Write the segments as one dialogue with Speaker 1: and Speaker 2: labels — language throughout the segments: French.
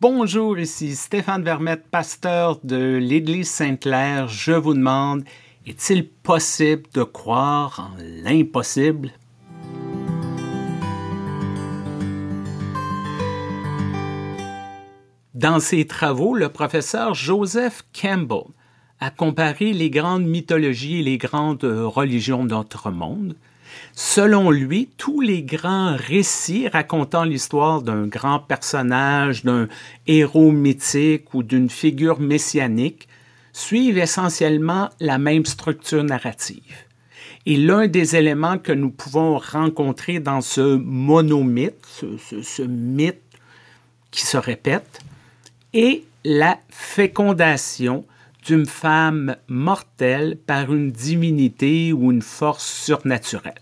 Speaker 1: Bonjour, ici Stéphane Vermette, pasteur de l'Église Sainte-Claire. Je vous demande, est-il possible de croire en l'impossible? Dans ses travaux, le professeur Joseph Campbell a comparé les grandes mythologies et les grandes religions de notre monde Selon lui, tous les grands récits racontant l'histoire d'un grand personnage, d'un héros mythique ou d'une figure messianique suivent essentiellement la même structure narrative. Et l'un des éléments que nous pouvons rencontrer dans ce monomythe, ce, ce mythe qui se répète, est la fécondation d'une femme mortelle par une divinité ou une force surnaturelle.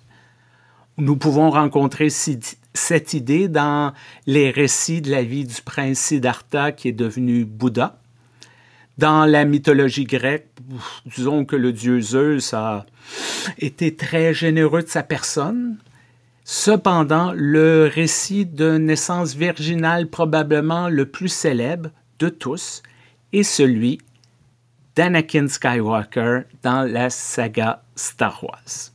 Speaker 1: Nous pouvons rencontrer cette idée dans les récits de la vie du prince Siddhartha qui est devenu Bouddha. Dans la mythologie grecque, disons que le dieu Zeus a été très généreux de sa personne. Cependant, le récit de naissance virginale probablement le plus célèbre de tous est celui d'Anakin Skywalker dans la saga Star Wars.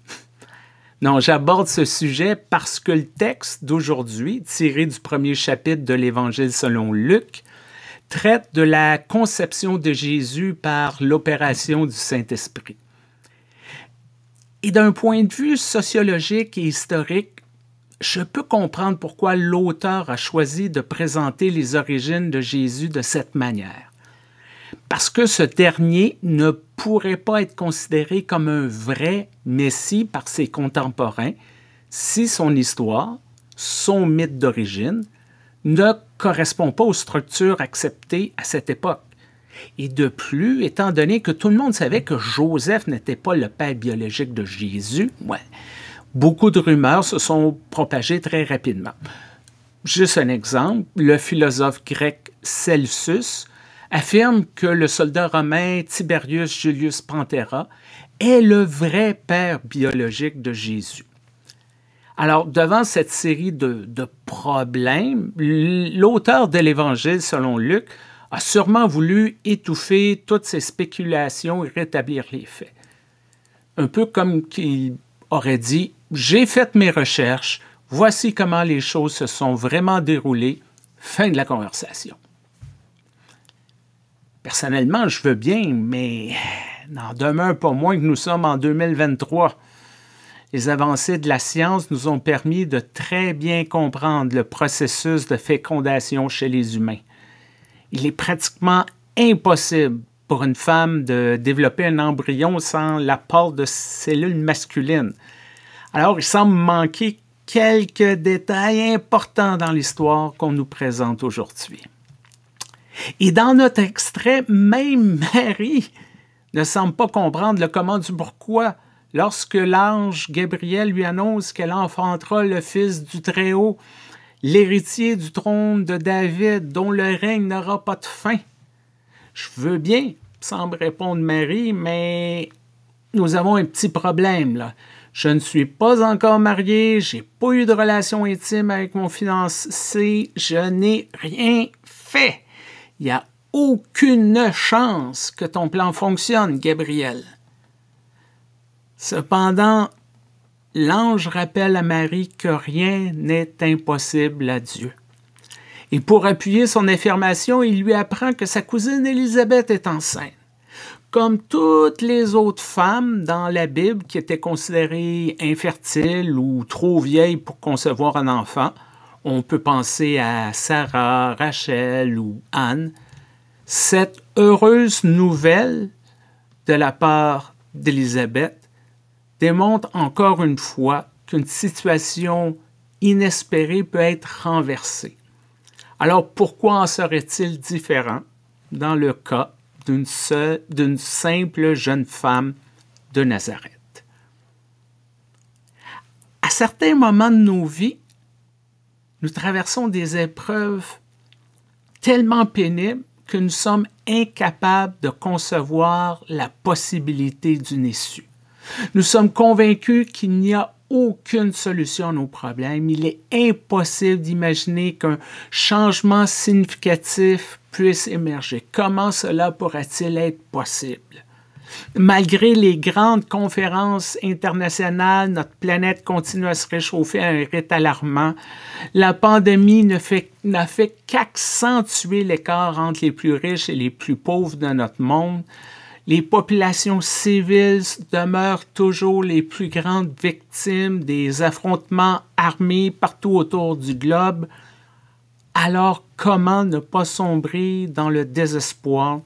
Speaker 1: Non, j'aborde ce sujet parce que le texte d'aujourd'hui, tiré du premier chapitre de l'Évangile selon Luc, traite de la conception de Jésus par l'opération du Saint-Esprit. Et d'un point de vue sociologique et historique, je peux comprendre pourquoi l'auteur a choisi de présenter les origines de Jésus de cette manière parce que ce dernier ne pourrait pas être considéré comme un vrai Messie par ses contemporains si son histoire, son mythe d'origine, ne correspond pas aux structures acceptées à cette époque. Et de plus, étant donné que tout le monde savait que Joseph n'était pas le père biologique de Jésus, beaucoup de rumeurs se sont propagées très rapidement. Juste un exemple, le philosophe grec Celsus affirme que le soldat romain Tiberius Julius Pantera est le vrai père biologique de Jésus. Alors, devant cette série de, problèmes, l'auteur de l'Évangile, selon Luc, a sûrement voulu étouffer toutes ces spéculations et rétablir les faits. Un peu comme qu'il aurait dit, j'ai fait mes recherches, voici comment les choses se sont vraiment déroulées, fin de la conversation. Personnellement, je veux bien, mais n'en demeure pas moins que nous sommes en 2023. Les avancées de la science nous ont permis de très bien comprendre le processus de fécondation chez les humains. Il est pratiquement impossible pour une femme de développer un embryon sans l'apport de cellules masculines. Alors, il semble manquer quelques détails importants dans l'histoire qu'on nous présente aujourd'hui. Et dans notre extrait, même Marie ne semble pas comprendre le comment du pourquoi lorsque l'ange Gabriel lui annonce qu'elle enfantera le Fils du Très-Haut, l'héritier du trône de David, dont le règne n'aura pas de fin. Je veux bien, semble répondre Marie, mais nous avons un petit problème là. Je ne suis pas encore marié, j'ai pas eu de relation intime avec mon fiancé, je n'ai rien fait. Il n'y a aucune chance que ton plan fonctionne, Gabriel. Cependant, l'ange rappelle à Marie que rien n'est impossible à Dieu. Et pour appuyer son affirmation, il lui apprend que sa cousine Élisabeth est enceinte. Comme toutes les autres femmes dans la Bible qui étaient considérées infertiles ou trop vieilles pour concevoir un enfant, on peut penser à Sarah, Rachel ou Anne. Cette heureuse nouvelle de la part d'Élisabeth démontre encore une fois qu'une situation inespérée peut être renversée. Alors pourquoi en serait-il différent dans le cas d'une simple jeune femme de Nazareth? À certains moments de nos vies, nous traversons des épreuves tellement pénibles que nous sommes incapables de concevoir la possibilité d'une issue. Nous sommes convaincus qu'il n'y a aucune solution à nos problèmes. Il est impossible d'imaginer qu'un changement significatif puisse émerger. Comment cela pourrait-il être possible? Malgré les grandes conférences internationales, notre planète continue à se réchauffer à un rythme alarmant. La pandémie n'a fait, fait qu'accentuer l'écart entre les plus riches et les plus pauvres de notre monde. Les populations civiles demeurent toujours les plus grandes victimes des affrontements armés partout autour du globe. Alors comment ne pas sombrer dans le désespoir?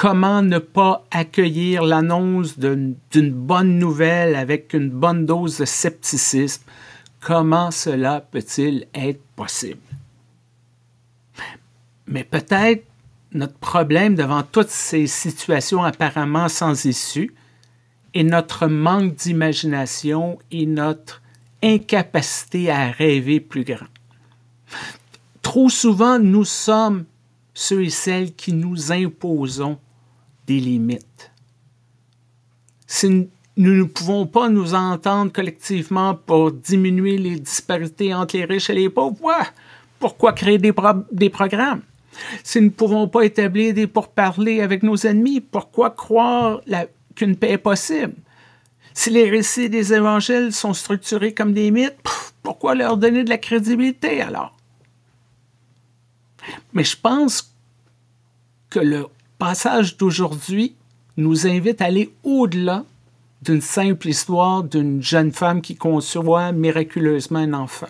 Speaker 1: Comment ne pas accueillir l'annonce d'une bonne nouvelle avec une bonne dose de scepticisme? Comment cela peut-il être possible? Mais peut-être notre problème devant toutes ces situations apparemment sans issue est notre manque d'imagination et notre incapacité à rêver plus grand. Trop souvent, nous sommes ceux et celles qui nous imposons limites. Si nous ne pouvons pas nous entendre collectivement pour diminuer les disparités entre les riches et les pauvres, pourquoi créer des, des programmes? Si nous ne pouvons pas établir des pourparlers avec nos ennemis, pourquoi croire qu'une paix est possible? Si les récits des évangiles sont structurés comme des mythes, pourquoi leur donner de la crédibilité alors? Mais je pense que le passage d'aujourd'hui nous invite à aller au-delà d'une simple histoire d'une jeune femme qui conçoit miraculeusement un enfant.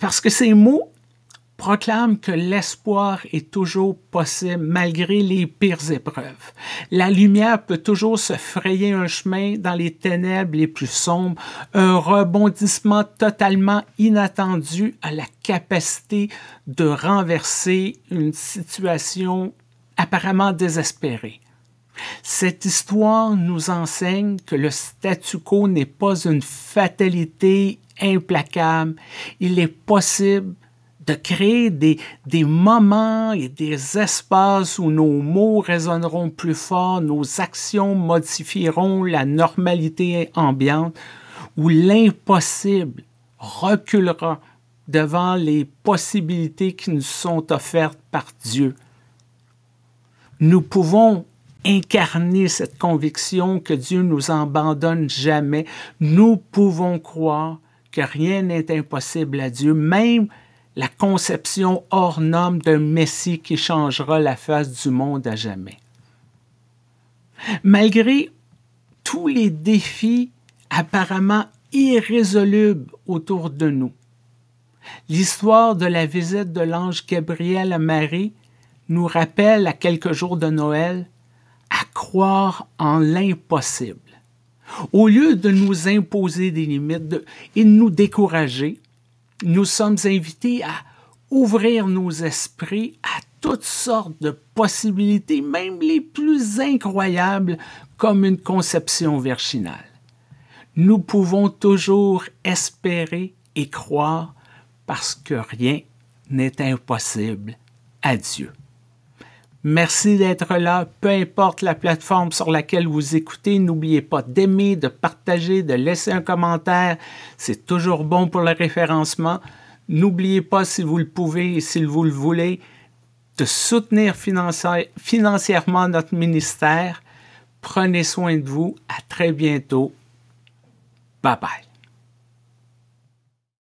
Speaker 1: Parce que ces mots proclament que l'espoir est toujours possible malgré les pires épreuves. La lumière peut toujours se frayer un chemin dans les ténèbres les plus sombres. Un rebondissement totalement inattendu a la capacité de renverser une situation apparemment désespéré. Cette histoire nous enseigne que le statu quo n'est pas une fatalité implacable. Il est possible de créer des, des, moments et des espaces où nos mots résonneront plus fort, nos actions modifieront la normalité ambiante, où l'impossible reculera devant les possibilités qui nous sont offertes par Dieu nous pouvons incarner cette conviction que Dieu nous abandonne jamais. Nous pouvons croire que rien n'est impossible à Dieu, même la conception hors norme d'un Messie qui changera la face du monde à jamais. Malgré tous les défis apparemment irrésolubles autour de nous, l'histoire de la visite de l'ange Gabriel à Marie nous rappelle à quelques jours de Noël à croire en l'impossible. Au lieu de nous imposer des limites et de nous décourager, nous sommes invités à ouvrir nos esprits à toutes sortes de possibilités, même les plus incroyables, comme une conception virginale. Nous pouvons toujours espérer et croire parce que rien n'est impossible à Dieu. Merci d'être là, peu importe la plateforme sur laquelle vous écoutez. N'oubliez pas d'aimer, de partager, de laisser un commentaire. C'est toujours bon pour le référencement. N'oubliez pas, si vous le pouvez et si vous le voulez, de soutenir financièrement notre ministère. Prenez soin de vous. À très bientôt. Bye bye.